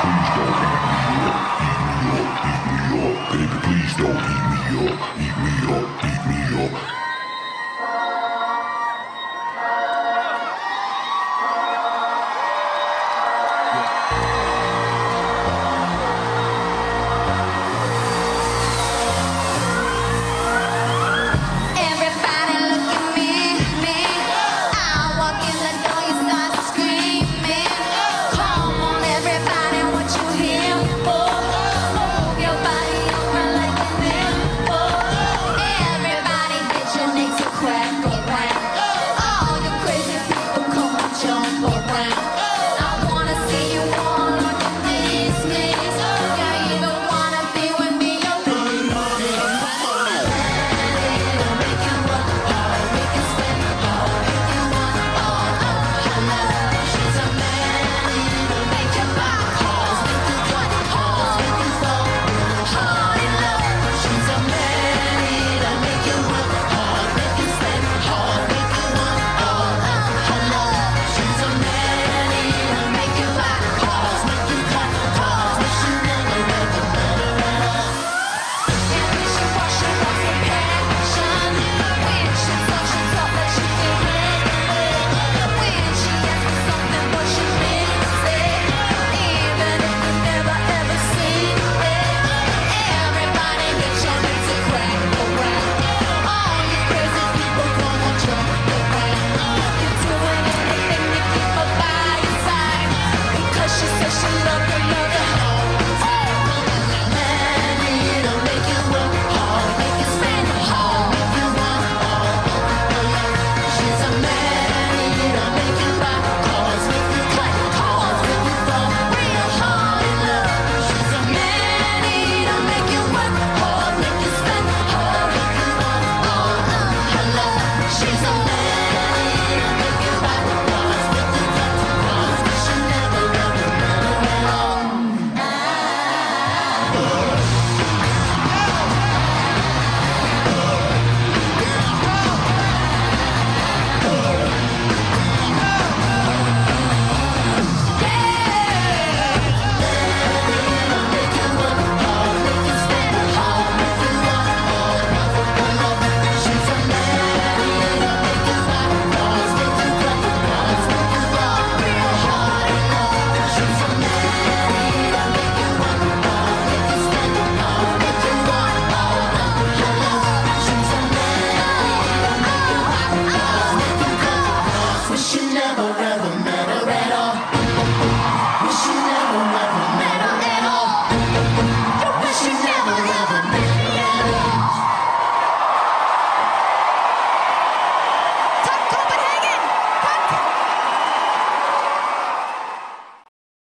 please don't eat me up, eat me up, eat me up. Baby, please don't eat me up, eat me up, eat me up. Love, love, love. never